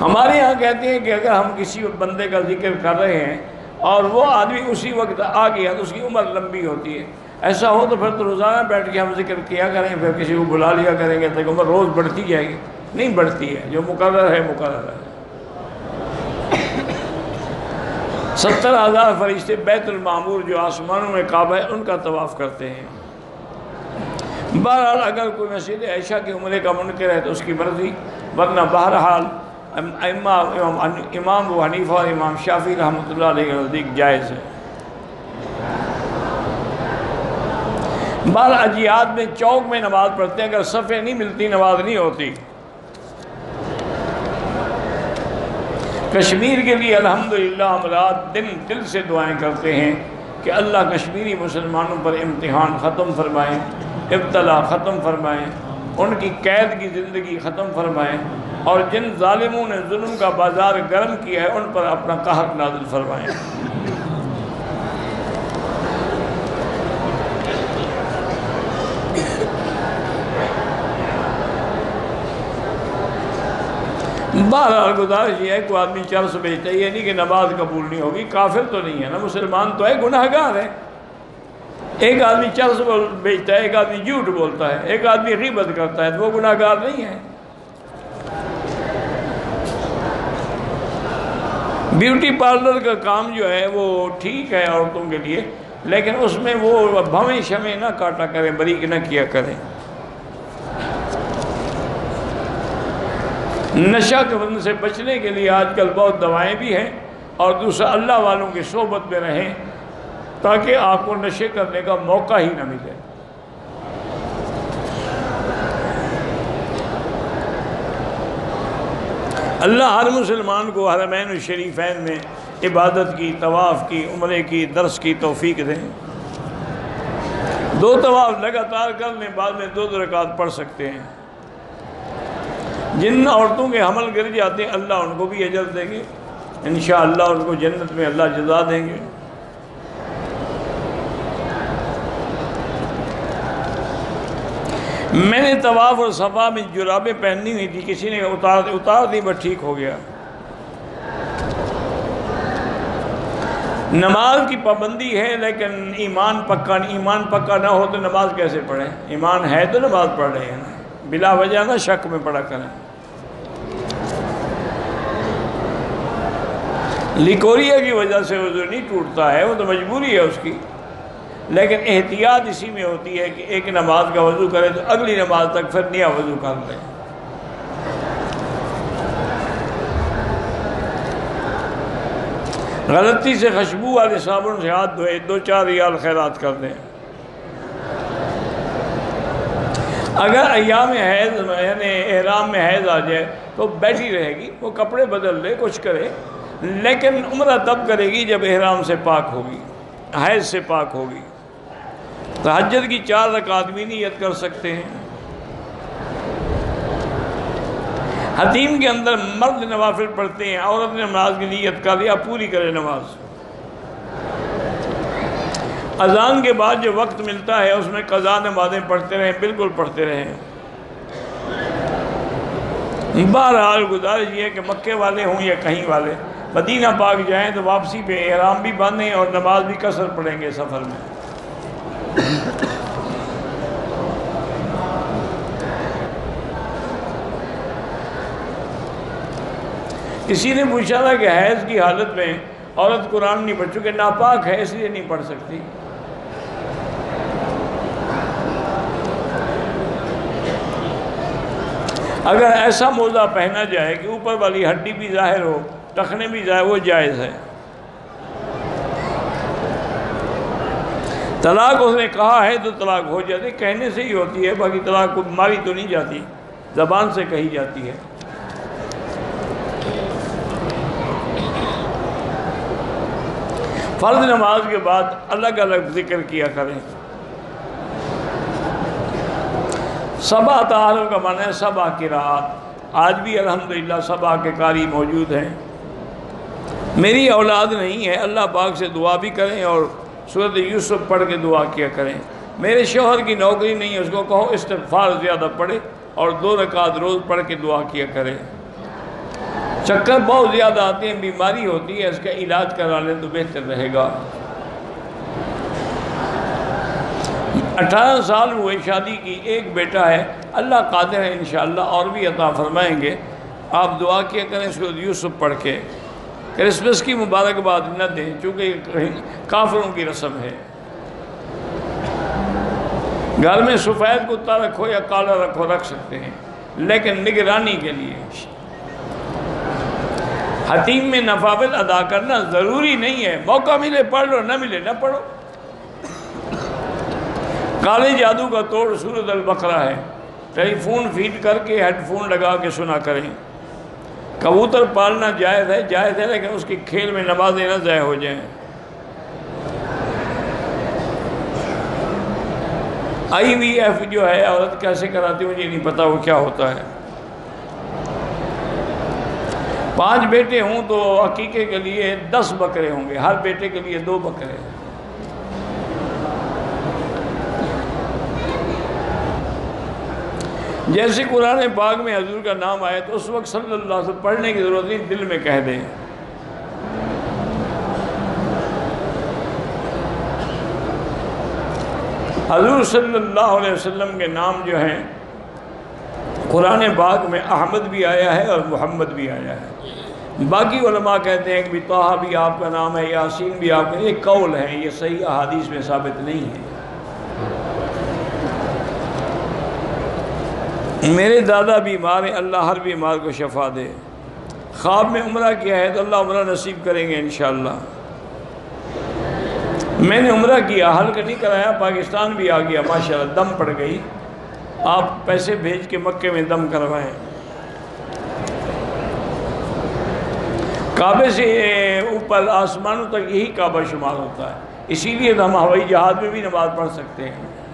ہمارے یہاں کہتے ہیں کہ اگر ہم کسی بندے کا ذکر کر رہے ہیں اور وہ آدمی اسی وقت آ گیا تو اس کی عمر لمبی ہوتی ہے۔ ایسا ہو تو پھر تو روزانہ بیٹھ کے ہم ذکر کیا کریں، پھر کسی کو بلا لیا کریں گے تو عمر روز بڑھتی جائے گی۔ نہیں بڑھتی ہے، جو مقرر ہے مقرر ہے۔ ستر ہزار فرشتے بیت المعمور جو آسمانوں میں کعبہ ہے، ان کا طواف کرتے ہیں۔ بہرحال اگر کوئی مسجد عائشہ کی عمرے کا منکر ہے تو اس کی مرضی، ورنہ بہرحال امام امام و حنیفہ اور امام شافی رحمۃ اللہ علیہ کے نزدیک جائز ہے۔ بار اجیات میں چوک میں نماز پڑھتے ہیں، اگر صفحے نہیں ملتی، نماز نہیں ہوتی۔ کشمیر کے لیے الحمدللہ ہم رات دن دل سے دعائیں کرتے ہیں کہ اللہ کشمیری مسلمانوں پر امتحان ختم فرمائیں ابتلا ختم فرمائیں ان کی قید کی زندگی ختم فرمائیں اور جن ظالموں نے ظلم کا بازار گرم کیا ہے، ان پر اپنا قہر نازل فرمائیں بہرحال گزارش یہ ہے کوئی آدمی چرس بیچتا ہے، یہ نہیں کہ نماز قبول نہیں ہوگی، کافر تو نہیں ہے نا، مسلمان تو ہے گناہ گار ہے ایک آدمی چرس بیچتا ہے، ایک آدمی جھوٹ بولتا ہے، ایک آدمی غیبت کرتا ہے، تو وہ گناہ گار نہیں ہے بیوٹی پارلر کا کام جو ہے وہ ٹھیک ہے عورتوں کے لیے، لیکن اس میں وہ بھویں شمیں نہ کاٹا کریں، بریک نہ کیا کریں۔ نشہ کے سے بچنے کے لیے آج کل بہت دوائیں بھی ہیں اور دوسرا اللہ والوں کی صحبت میں رہیں تاکہ آپ کو نشے کرنے کا موقع ہی نہ ملے۔ اللہ ہر مسلمان کو حرمین الشریفین میں عبادت کی، طواف کی، عمرے کی، درس کی توفیق دیں۔ دو طواف لگاتار کر لیں بعد میں دو دو رکعت پڑھ سکتے ہیں۔ جن عورتوں کے حمل گر جاتے ہیں، اللہ ان کو بھی اجر دیں گے۔ انشاءاللہ ان کو جنت میں اللہ جزا دیں گے۔ میں نے طواف اور صفا میں جرابیں پہننی ہوئی تھی، کسی نے اتار اتار دی، بس ٹھیک ہو گیا۔ نماز کی پابندی ہے، لیکن ایمان پکا ایمان پکا نہ ہو تو نماز کیسے پڑھیں؟ ایمان ہے تو نماز پڑھ رہے ہیں۔ بلا وجہ نہ شک میں پڑھا کریں۔ لیکوریا کی وجہ سے وضو نہیں ٹوٹتا ہے، وہ تو مجبوری ہے اس کی۔ لیکن احتیاط اسی میں ہوتی ہے کہ ایک نماز کا وضو کرے تو اگلی نماز تک پھر نیا وضو کر لیں غلطی سے خوشبو والے صابن سے ہاتھ دھوئے، دو چار ریال خیرات کر دیں۔ اگر ایام حیض یعنی احرام میں حیض آ جائے تو بیٹھی رہے گی، وہ کپڑے بدل لے، کچھ کرے۔ لیکن عمرہ تب کرے گی جب احرام سے پاک ہوگی حیض سے پاک ہوگی۔ تحجد کی چار رکعت بھی نیت کر سکتے ہیں۔ حتیم کے اندر مرد نوافل پڑھتے ہیں، عورت نے نماز کی نیت کر دیا پوری کرے نماز۔ اذان کے بعد جو وقت ملتا ہے، اس میں قضا نمازیں پڑھتے رہیں، بالکل پڑھتے رہیں۔ بہرحال گزارش یہ ہے کہ مکے والے ہوں یا کہیں والے مدینہ پاک جائیں تو واپسی پہ احرام بھی باندھیں اور نماز بھی کثر پڑھیں گے سفر میں۔ کسی نے پوچھا تھا کہ حیض کی حالت میں عورت قرآن نہیں پڑھ چکے، ناپاک ہے، اس لیے نہیں پڑھ سکتی۔ اگر ایسا موزہ پہنا جائے کہ اوپر والی ہڈی بھی ظاہر ہو ٹخنے بھی ظاہر وہ جائز ہے۔ طلاق اس نے کہا ہے تو طلاق ہو جاتی، کہنے سے ہی ہوتی ہے، باقی طلاق کو ماری تو نہیں جاتی، زبان سے کہی جاتی ہے۔ فرض نماز کے بعد الگ الگ ذکر کیا کریں۔ سبا تعاروں کا معنی ہے سبا کی راحت آج بھی الحمدللہ سبا کے قاری موجود ہیں۔ میری اولاد نہیں ہے، اللہ پاک سے دعا بھی کریں اور صورت یوسف پڑھ کے دعا کیا کریں۔ میرے شوہر کی نوکری نہیں ہے، اس کو کہو استغفار زیادہ پڑھے اور دو رکعت روز پڑھ کے دعا کیا کریں۔ چکر بہت زیادہ آتے ہیں، بیماری ہوتی ہے، اس کا علاج کرا لیں تو بہتر رہے گا۔ اٹھارہ سال ہوئے، شادی کی ایک بیٹا ہے، اللہ قادر ہے انشاءاللہ، اور بھی عطا فرمائیں گے۔ آپ دعا کیا کریں، سورت یوسف پڑھ کے۔ کرسمس کی مبارکباد نہ دیں، چونکہ کافروں کی رسم ہے۔ گھر میں سفید کتا رکھو یا کالا رکھو، رکھ سکتے ہیں، لیکن نگرانی کے لیے۔ حتیم میں نفاوت ادا کرنا ضروری نہیں ہے۔ موقع ملے، پڑھ لو، نہ ملے، نہ پڑھو۔ کالے جادو کا توڑ سورت البقرہ ہے۔ ٹیلی فون فیڈ کر کے ہیڈ فون لگا کے سنا کریں۔ کبوتر پالنا جائز ہے جائز ہے لیکن اس کی کھیل میں نمازیں نہ ضائع ہو جائیں۔ آئی وی ایف جو ہے، عورت کیسے کراتی مجھے نہیں پتا وہ کیا ہوتا ہے۔ پانچ بیٹے ہوں تو عقیقے کے لیے دس بکرے ہوں گے، ہر بیٹے کے لیے دو بکرے۔ جیسے قرآن پاک میں حضور کا نام آئے تو اس وقت صلی اللہ علیہ وسلم پڑھنے کی ضرورت نہیں، دل میں کہہ دیں۔ حضور صلی اللہ علیہ وسلم کے نام جو ہیں، قرآن پاک میں احمد بھی آیا ہے اور محمد بھی آیا ہے۔ باقی علماء کہتے ہیں کہ بھی بھی آپ کا نام ہے، یاسین بھی آپ کا یہ قول ہے یہ صحیح احادیث میں ثابت نہیں ہے۔ میرے دادا بیمار ہیں، اللہ ہر بیمار کو شفا دے۔ خواب میں عمرہ کیا ہے تو اللہ عمرہ نصیب کریں گے انشاءاللہ۔ میں نے عمرہ کیا حلق نہیں کرایا، پاکستان بھی آ گیا، ماشاءاللہ دم پڑ گئی۔ آپ پیسے بھیج کے مکے میں دم کروائیں۔ کعبے سے اوپر آسمانوں تک یہی کعبہ شمار ہوتا ہے۔ اسی لیے تو ہم ہوائی جہاز میں بھی نماز پڑھ سکتے ہیں۔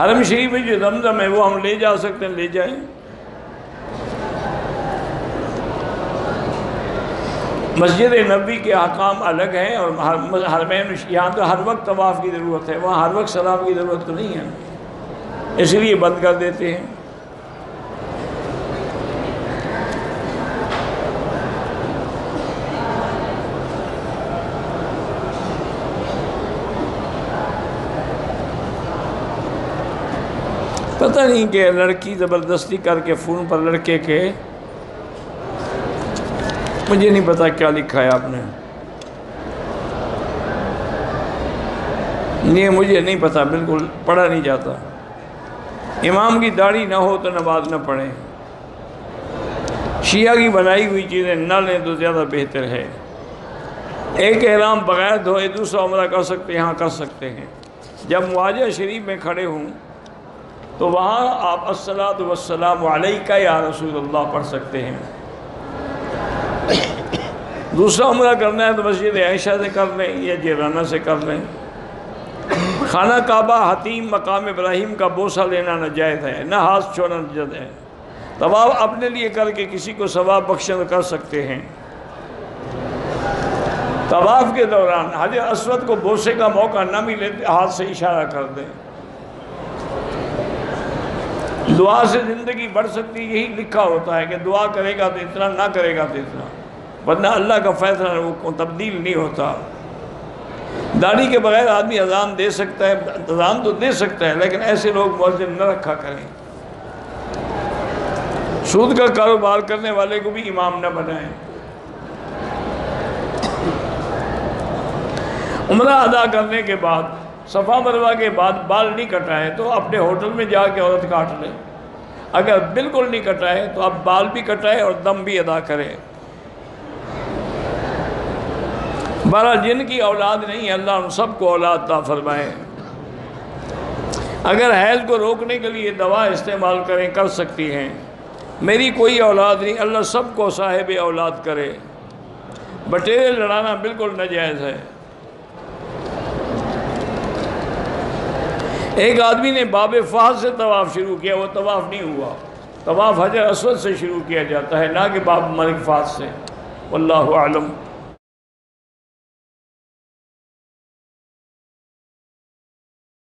حرم شریف میں جو زمزم ہے، وہ ہم لے جا سکتے ہیں، لے جائیں۔ مسجد نبی کے احکام الگ ہیں اور حرمین یہاں تو ہر وقت طواف کی ضرورت ہے، وہاں ہر وقت سلام کی ضرورت تو نہیں ہے۔ اس لیے بند کر دیتے ہیں۔ پتہ نہیں کہ لڑکی زبردستی کر کے فون پر لڑکے کے مجھے نہیں پتا کیا لکھا ہے آپ نے۔ نہیں مجھے نہیں پتا بالکل پڑھا نہیں جاتا۔ امام کی داڑھی نہ ہو تو نماز نہ پڑھیں شیعہ کی بنائی ہوئی چیزیں نہ لیں تو زیادہ بہتر ہے۔ ایک احرام بغیر دھوئے دوسرا عمرہ کر سکتے یہاں کر سکتے ہیں۔ جب مواجہ شریف میں کھڑے ہوں تو وہاں آپ السلام والسلام علیکہ یا رسول اللہ پڑھ سکتے ہیں۔ دوسرا عمرہ کرنا ہے تو مسجد عائشہ سے کر لیں یا جیرانہ سے کر لیں۔ خانہ کعبہ حتیم مقام ابراہیم کا بوسہ لینا نجائز ہے، نہ ہاتھ چھوڑنا نجد ہے۔ طواف اپنے لیے کر کے کسی کو ثواب بخشن کر سکتے ہیں۔ طواف کے دوران حضر اسود کو بوسے کا موقع نہ ملے ہاتھ سے اشارہ کر دیں۔ دعا سے زندگی بڑھ سکتی یہی لکھا ہوتا ہے کہ دعا کرے گا تو اتنا، نہ کرے گا تو اتنا۔ ورنہ اللہ کا فیصلہ وہ تبدیل نہیں ہوتا۔ داڑھی کے بغیر آدمی اذان دے سکتا ہے، اذان تو دے سکتا ہے، لیکن ایسے لوگ مؤذن نہ رکھا کریں۔ سود کا کاروبار کرنے والے کو بھی امام نہ بنائیں۔ عمرہ ادا کرنے کے بعد صفا مروا کے بعد بال نہیں کٹائے تو اپنے ہوٹل میں جا کے عورت کاٹ لیں۔ اگر بالکل نہیں کٹائے تو آپ بال بھی کٹائے اور دم بھی ادا کریں۔ بارہ جن کی اولاد نہیں اللہ ان سب کو اولاد تا فرمائے۔ اگر حیض کو روکنے کے لیے دوا استعمال کریں، کر سکتی ہیں۔ میری کوئی اولاد نہیں، اللہ سب کو صاحب اولاد کرے۔ بٹیرے لڑانا بالکل نجائز ہے۔ ایک آدمی نے باب فہد سے طواف شروع کیا، وہ طواف نہیں ہوا۔ طواف حجر اسود سے شروع کیا جاتا ہے، نہ کہ باب ملک فات سے۔ واللہ عالم